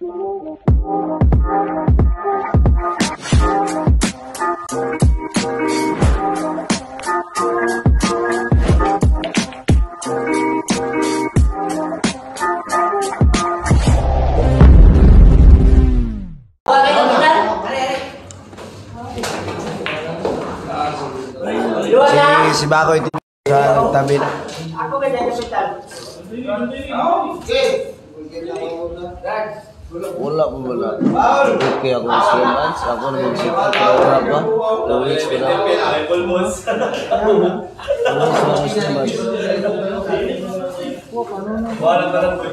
si Bako itu sa tabi. Ako ganyan. Oke. Okay. Wala po wala. Okay, ako ng Slimans. Ako na mag-sipag pa. Wala na lang po.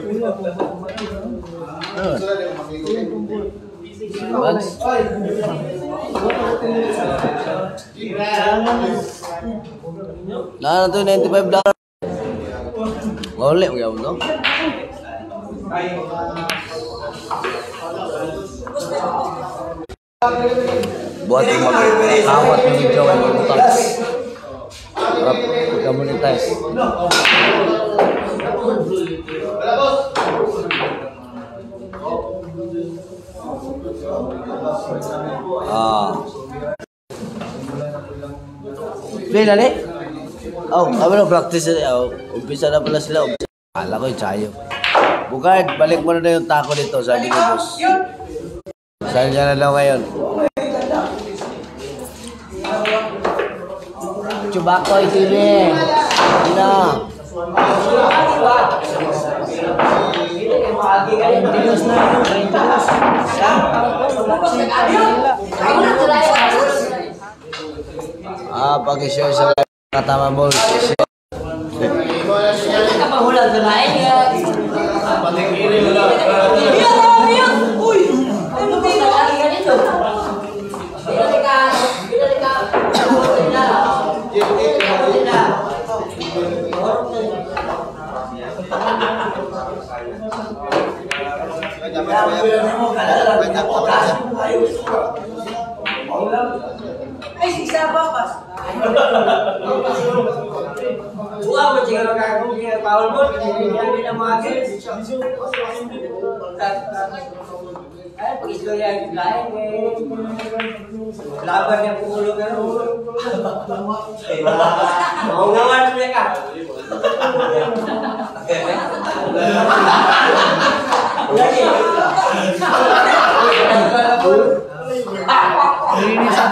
Nah, itu ya, 95 no? Buat yung mag-awat ng video ay magutang. Para pagka-monetize. Ah. Play na ni? Oh, kami na practice. Oh, umpisa na pala sila. Umpisa. Kala ko yung chayo. Bukard, balik mo na na yung taco dito, sabi ko boss. Saan niya na lang ngayon? Chubakoy TV. Ano? Ah, pag-share sa katama mo. Kapahulan sa lain Pating ini udah. Iya lah, iya. Uy, emang Banyak banyak. Banyak banyak. Ay, isa pa pa. Buwa mo jika lo kaya kung jika Paul mo, kaya nila mga kids. Ay, pag-islo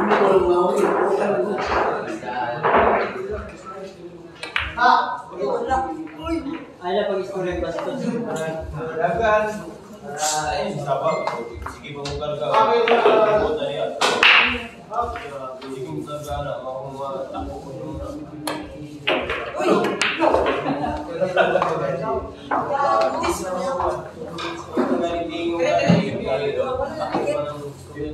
Ini kalau mau Ini siapa? Sigi pemukar ke ya. Sigi pemukar mau! 最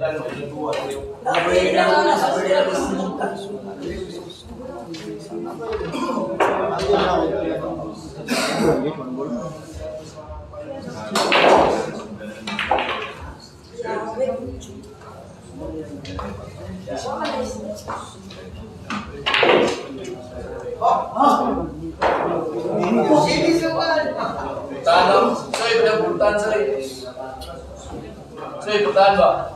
不单纯，最不单纯。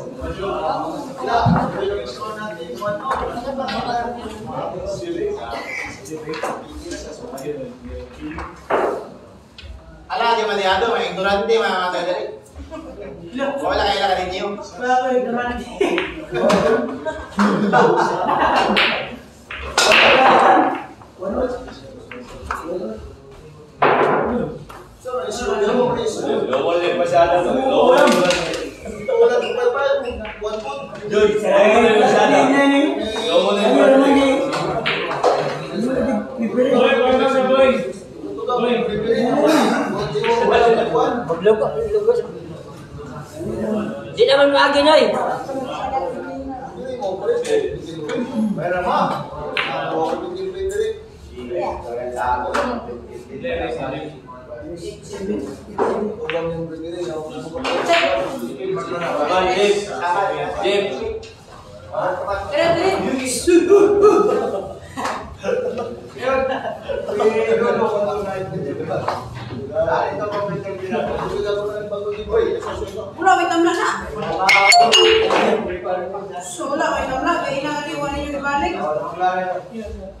Ala, di masyado, may ignorante, mga mga tagali. Wala kayo lang ninyo. Wala ko yung Lowol din masyado. Lowol din Lowol din Maglugo, lugo. Di naman maagi na eh. Jim. Jim. Wala, may tamla na. Wala, may tamla. Kaya inangaliwan ninyo ibalik. Kasal, ginawa na. Wala, may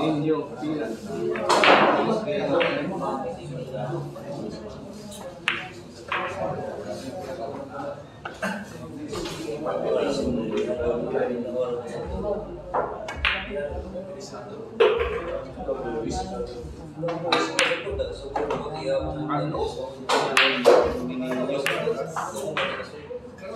Indio, pira.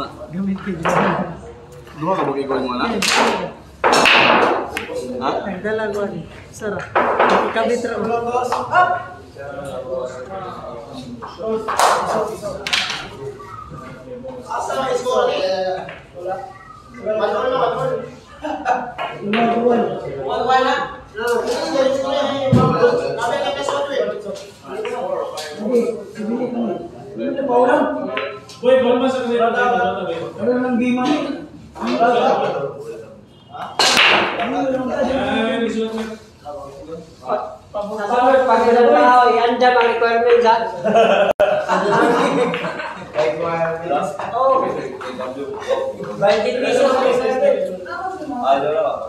dua gamit kayak gitu dua kamu kayak gue mana Hah? Dala gua nih. Sarah. Kami terus. Asal skor ni. Boy, baru masuk ke dalam data, Boy. Kalau nang Bima nih, Sampai pakai data tahu, anda pakai requirement dan. Oh, banjir bisa Ada lah,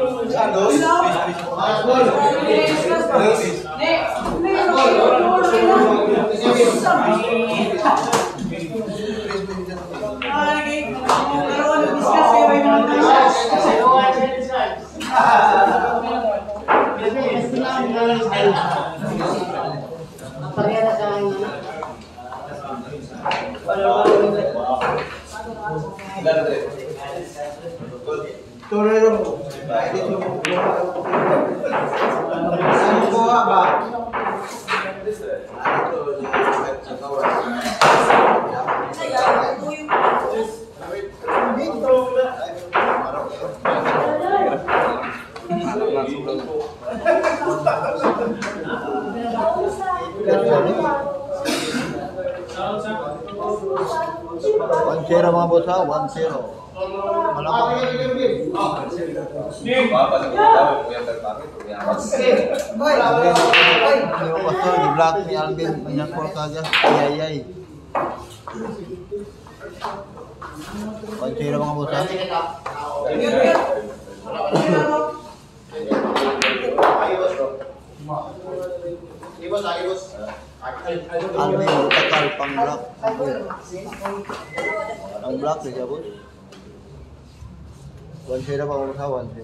Torero. One zero, Mambo, one zero. Foto di belakang Alvin banyak foto aja. Iya iya. Kunci udah mau buka. Alvin total pang blok. Pang blok ya, Bu. 完成了吧？我们看完成。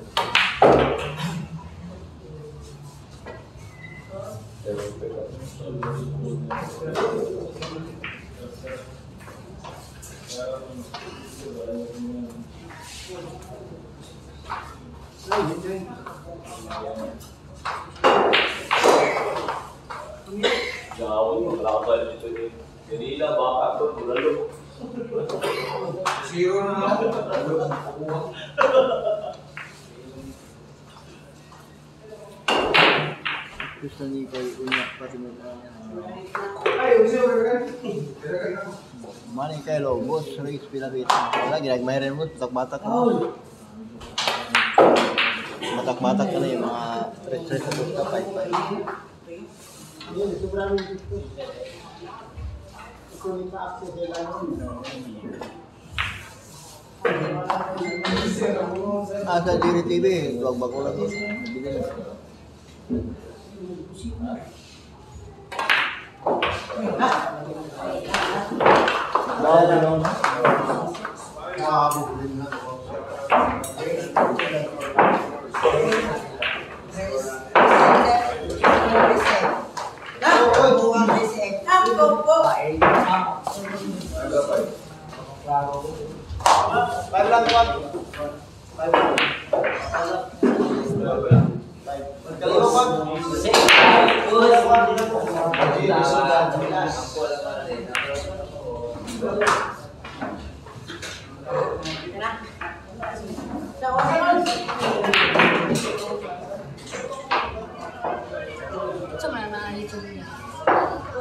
哎，对了。加油！拉快点，这里那瓦卡哥扑了。Baka ito, bulalo. Gusto ni kay Unya pati mo. Mani kay lo boss, Rex pinakita. Wala ginagmay rin mo, batak-batak ka. Batak-batak ka na yung mga stress-stress sa gusto, fight-fight. Ah, sa Jiri TV, duwag ba ko lang yun. Nabili lang. Ang gogo. Five lang, one. Dalawa, one. bảy năm bảy mươi lăm con bảy mươi lăm Cuma mana itu ya?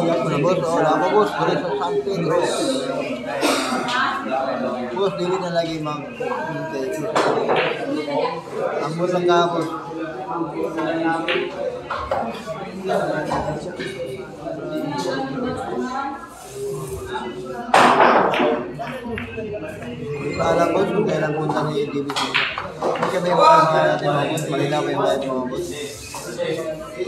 yan ko na boss. Oh, labaw boss. Dali sa San Pedro. Boss, dili na lagi hintay. Ang boss ang kapos. Paalam boss kung kailan punta ni DBC. Hindi kami yung mga natin mga boss. Malinaw yung bayad mga boss.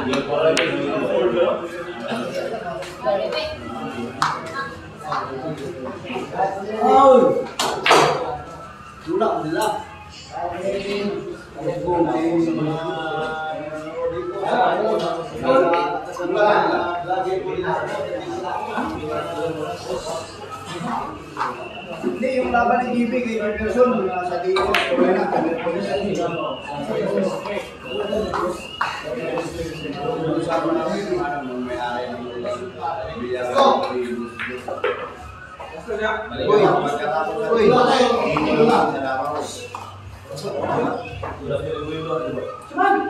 ang Ayan. Pili ng lumayat. Oy, dali, Hindi, yung laban ng ibig, yung person, sa dito, wala na, kami po Cuman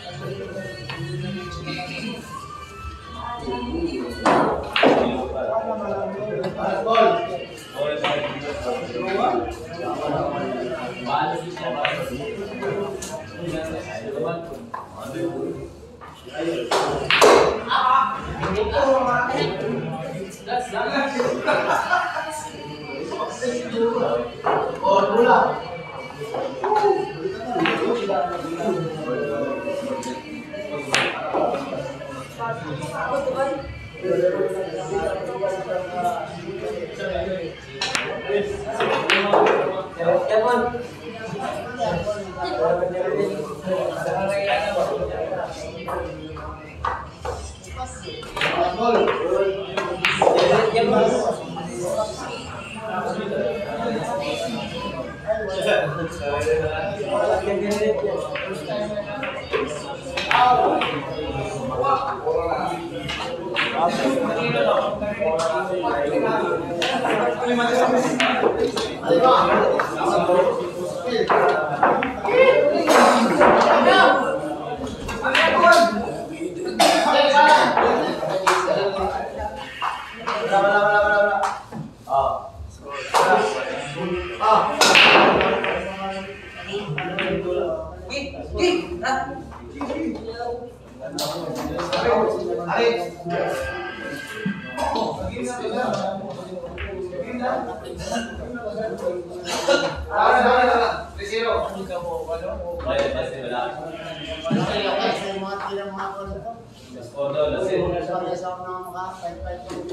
but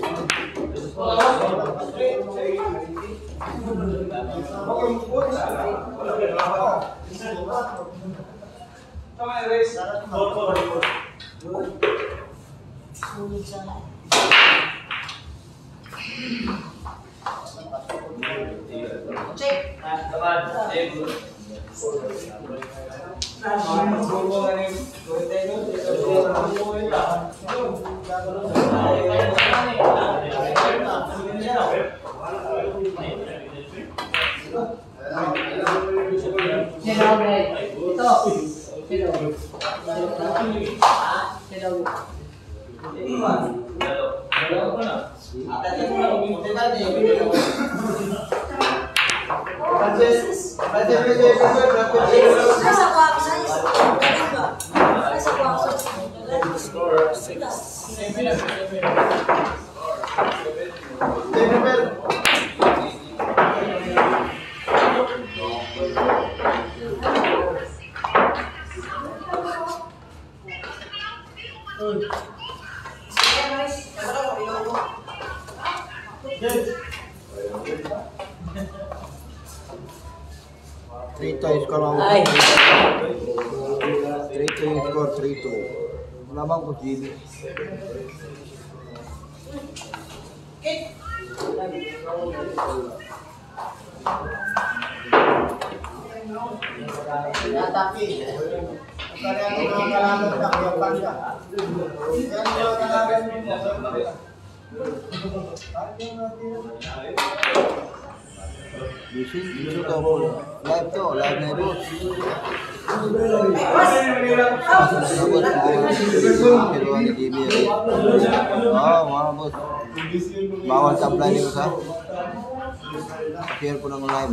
but. Nasa kwa, Live live supply nito sa Appear po ng live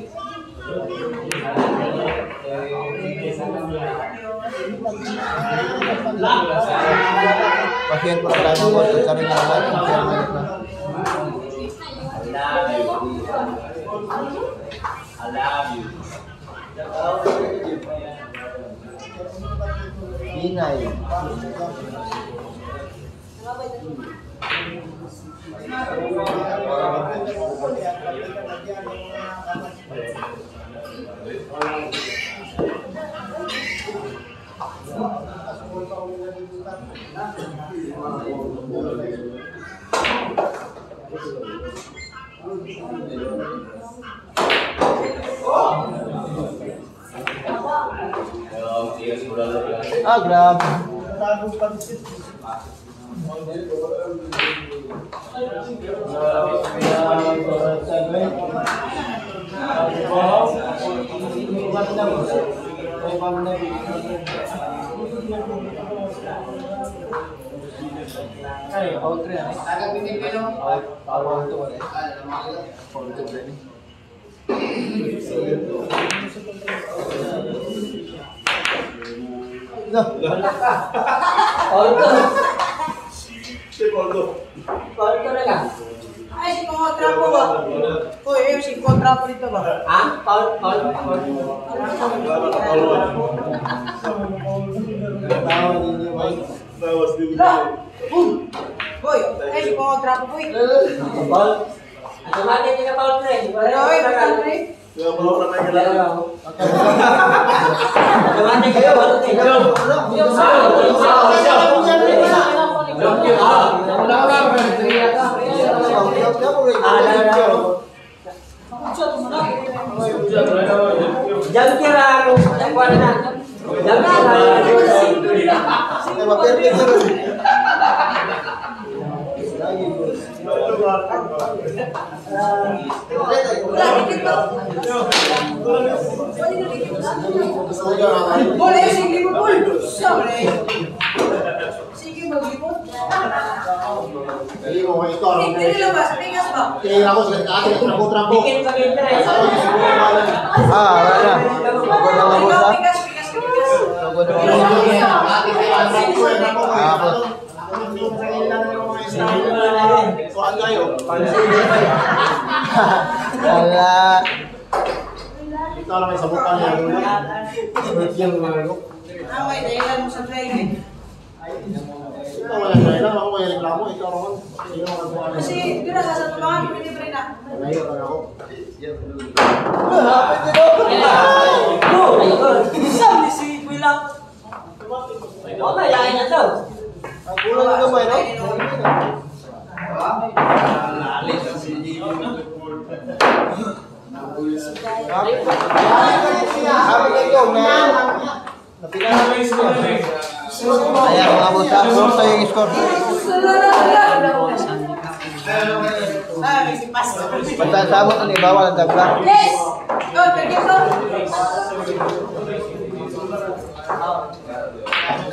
Pakaian pertama buat pencarian yang lain pencarian banyak Thank you. Agrab. Agrab. अरे और ट्रेन है आगे पीछे के लो और और तो बोले और तो बोले ना और तो से और तो और तो लगा Aí se encontrar por lá. Foi eu se encontrar por então. Ah, Paulo, Paulo, Paulo. Tawas din mo. Boom! Boy, ay, ko trapo boy. Kapal. At ang hangin niya kapal pre. Oy, kapal pre. Kaya mo na kayo lang. Ang hangin kayo, ano ni? Yo, ano? Yo, sa. Yo, sa. Yo, sa. Jangan kira aku, jangan kira. Boleh sikit pun, boleh. Sikit Wala. Ito lang sa mukha niya. Ah, may dahilan mo sa training. Ito wala na lang. Ako may reklamo. Ikaw naman. Kasi, di na, sa pa rin na. Ako. May lain na daw. Ang kulang ng gamay, no? Sabi ka ito, na... Napinanay Ayan, mga buta. Gusto yung Oh, thank you, sir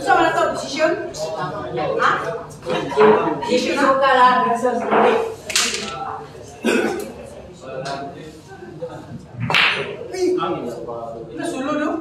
sommes à la table des. Hein Des jeunes au là, Oui. Le solo,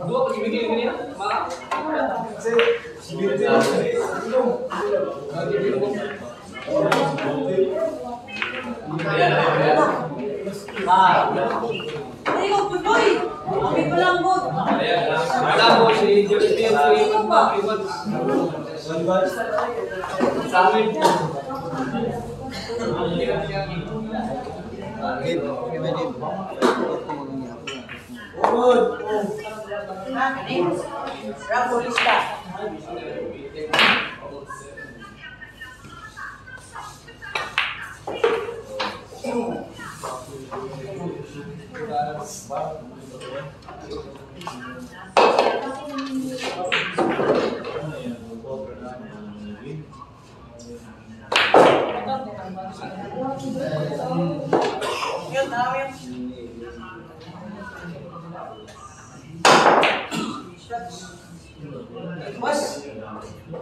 Gua pergi begini gini ya, malah. Sampai रामोलिस्टा Eu não, eu Amém.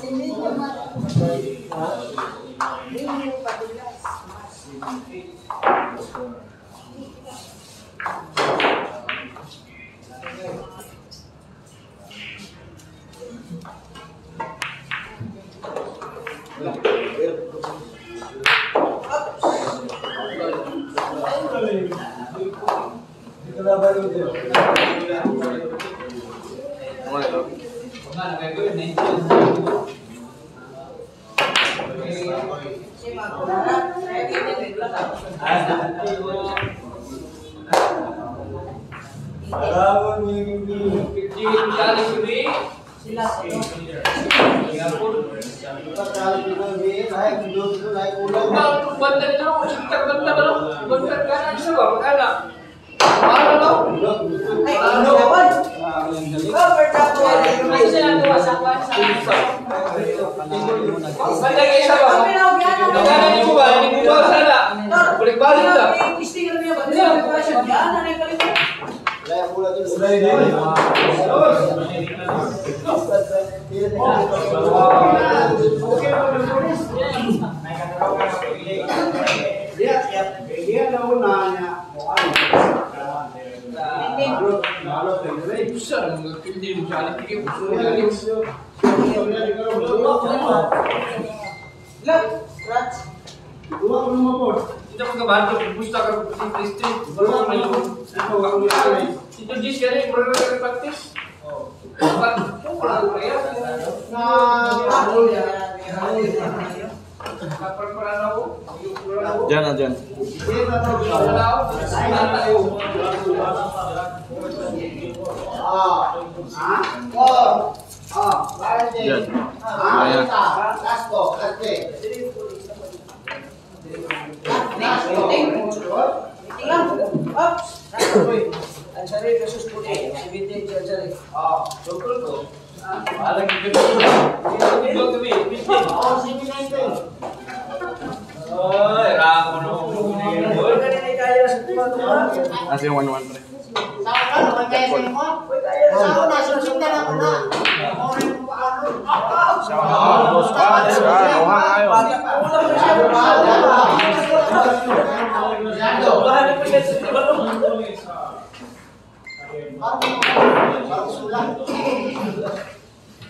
Sin niños. बंद करो शिक्षक बंद करो बंद करके ना इसको भगा ना मार लो लो लो बेटा तो ऐसे ना तो सामान सामान बंद के सब भगा ना इसको भगा ना इसको भगा ना और एक बार इसका किस्ती करने बंद करो ज्ञान आने करेगा Look, that's... Go up on my board. जब उनका बाहर पर पूछता कर क्रिस्टी बोलो मैं वो itu dia berada di praktis Jangan, jangan. Jangan. Ah, Así, bueno, bueno. Sauna naman kaya sa inyo. Sauna, susig na lang na. Sauna, boss, boss, sauna kayo. Parang sulat.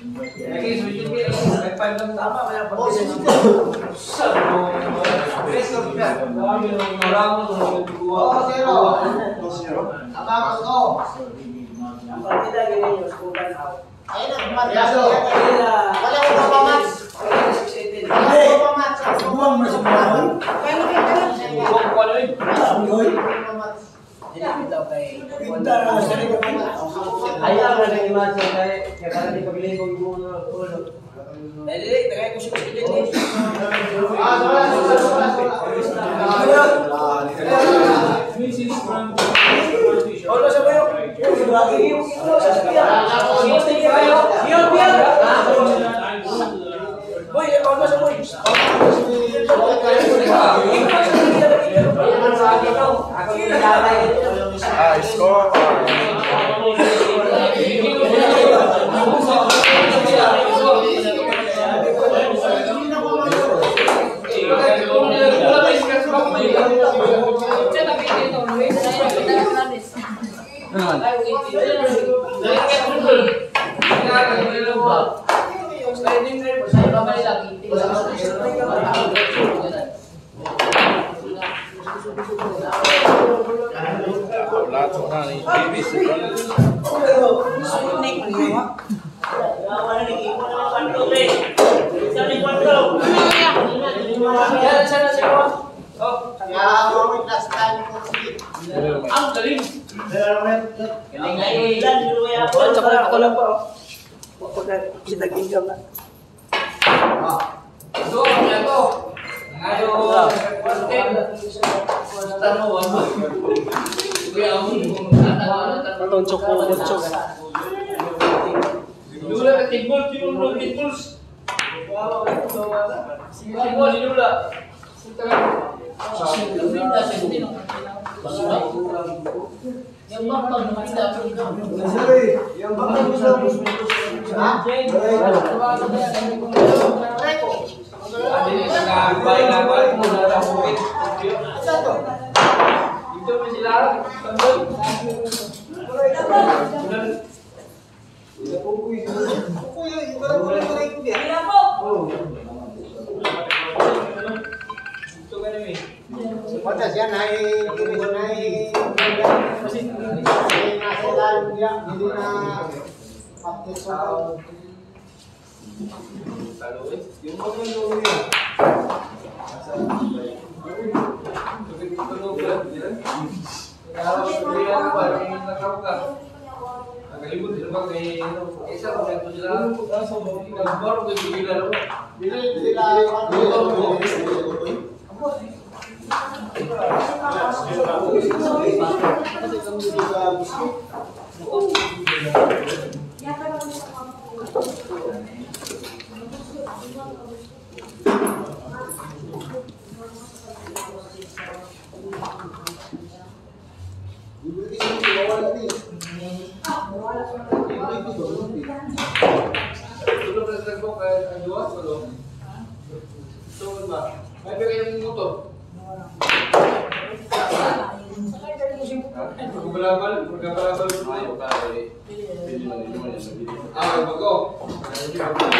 Okay, so yung kaya ko, may five lang tama, kaya pag Oh, sige. Sa ko, rest of the Marami ng marami ng nagtuwa. To. Ang partida ganyan yung school out. Ayun ang marami. Wala ko pa pa match. Wala ko pa hindi daw kay... Ayaw na nang imasya kay... Kaya parang di paglingkong mo na ulo. Dali, dali, tagay ko siya kasi dito. Ah, wala, wala, wala, wala. Wala sa bayo. Boy, ako na sa boy. Ako na sa boy. Ako na sa boy. Yung bakbag mo sa Sorry, yung bakbag mo sa Ha? Hindi sila bay-labay mo na rahupit. Sa to? Dito mo sila. Sila po kuya. Kuya, iba lang ko na yung kuya. Sila po. Gusto ka namin. Potas ya naik, kiri naik, naik nasilan ya jadi na pakai soal. Kalau yung mga yung mga kalau dia paling nakau ka nakalibot din ba kay isa ko na sila sa mga gambar ko sila sila sila Terima kasih. berapa berapa berapa? Ayo kali. Ah, bagus.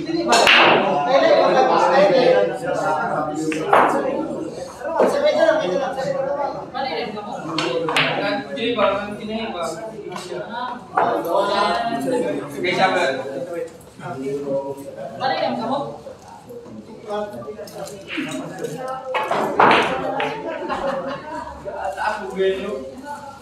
Kiri bang, sini bang.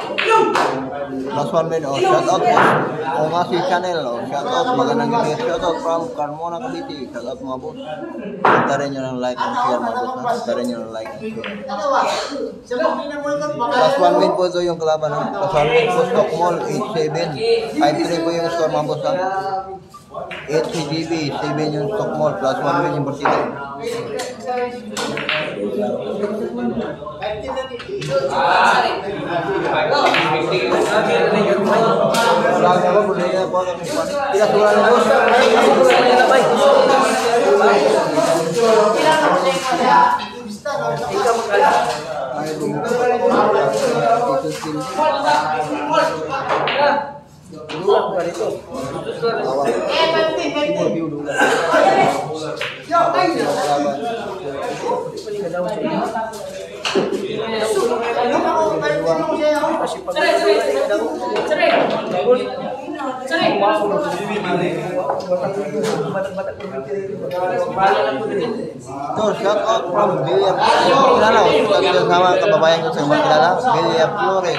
Last one minute, oh, shout out boss. Oo nga si oh, shout out. Magandang gabi. Shout out from Carmona, Cavite. Shout out mga boss. Punta nyo ng like and share mga boss. Punta rin nyo ng like and share. Last one win po ito yung kalaban. Last one win po Stock Mall, 8-7. 5-3 po yung score mga boss. 8 GB, 7 stock mall, plus 1 win yung Barcelona. Tidak surat Dulang bukan itu. Eh, nanti, nanti. Yo, cerai cerai cerai cerai cerai cerai Flores. Kilala, kawan kebabayang itu sama Billy Flores.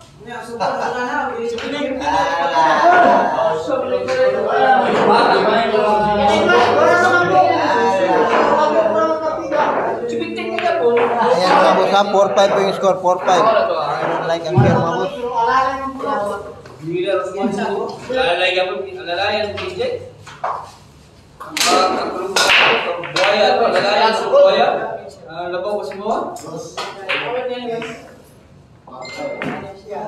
Ayan mga boss ha, 4-5 po yung score, 4-5. Like and share mga boss. Lalay ka po, alalayan ng DJ. Buaya, alalayan sa buaya. Labaw ko si Moa. Hindi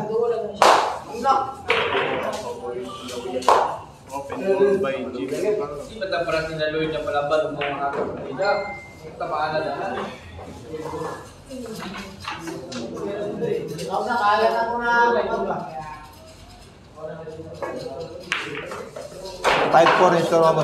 ba taparan ni Lloyd na palaban ng mga kapatida? Tamaan na lahat. Kau na kaya na ko na. 5-4 yung score mga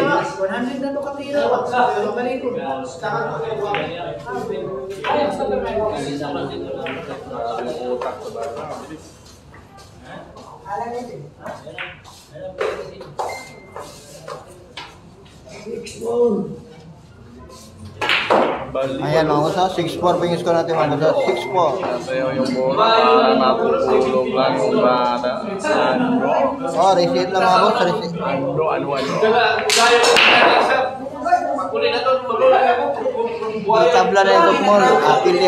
Kaya kaya ko eh. Ano? Kaya nyo kayo nyo? Eh, kaya Max, kaya Max. 100 na to katira. Tangan ko kayo, Max. Alam niyo din. Ayan mga boss ha, 6-4 po yung score natin mga ha, 6-4. Sayo yung bola, para mapulong Oh, reset lang mga boss. Kaya, kaya ko na sa Uli na to, tuloy na ako. Yung tabla na yung tukmol, ah, pili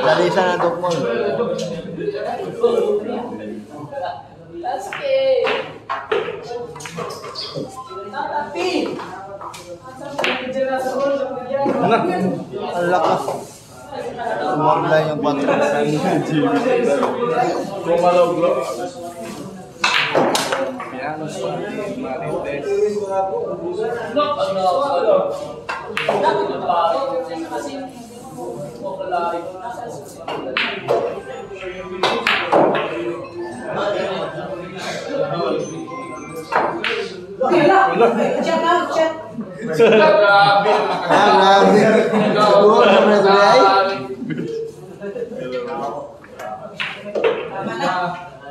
Dari sana untuk mall. Tapi, Nah, yang patron. Gua out, check. Grabe Ah, grabe. Siguro sa mga gulay. Kadugay ka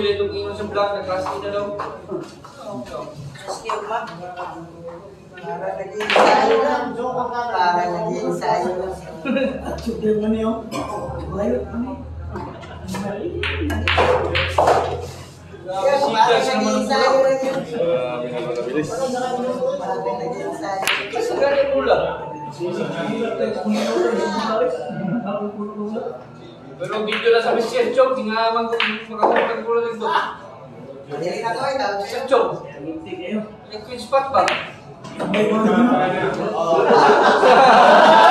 Rin itong ingon sa vlog na klase na daw. Para nag-iinsayo lang. Para nag-iinsayo lang. Yan, para nag-iinsayo lang yun. Para nag-iinsayo. Kasi ganyan mula. Pero video na sa Mr. Chong, tingaman ko makakutang ko lang ito. Dili na to, ito. Mr. Chong, nag-queen spot ba? Spots na!